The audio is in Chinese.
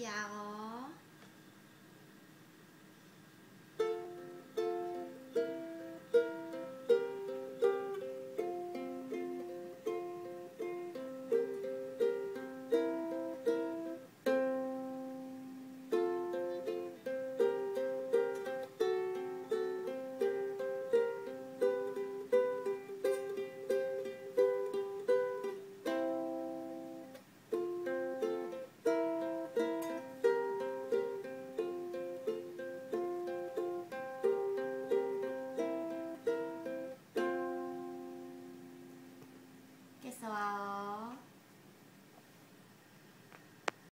家哦。仲有